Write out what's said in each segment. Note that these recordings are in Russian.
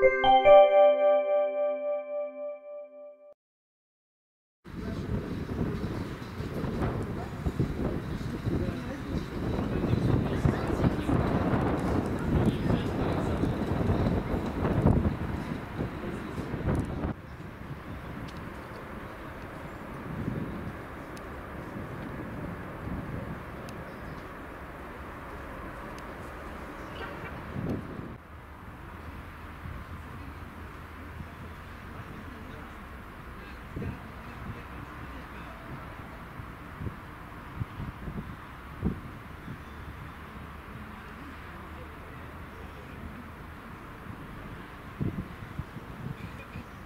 Música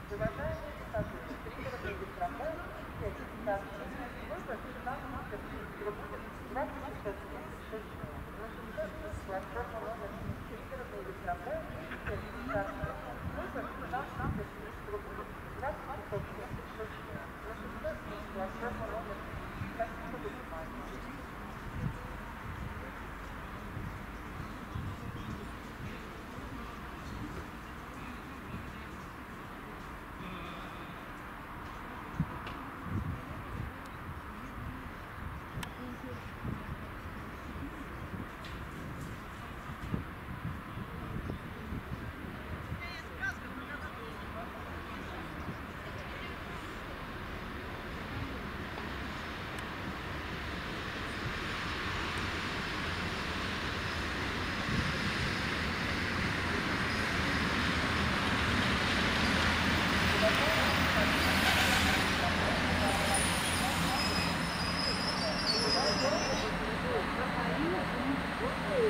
Уважаемые пассажиры, пригородный станции, можно? 15 работает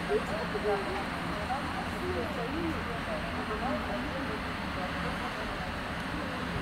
Thank you.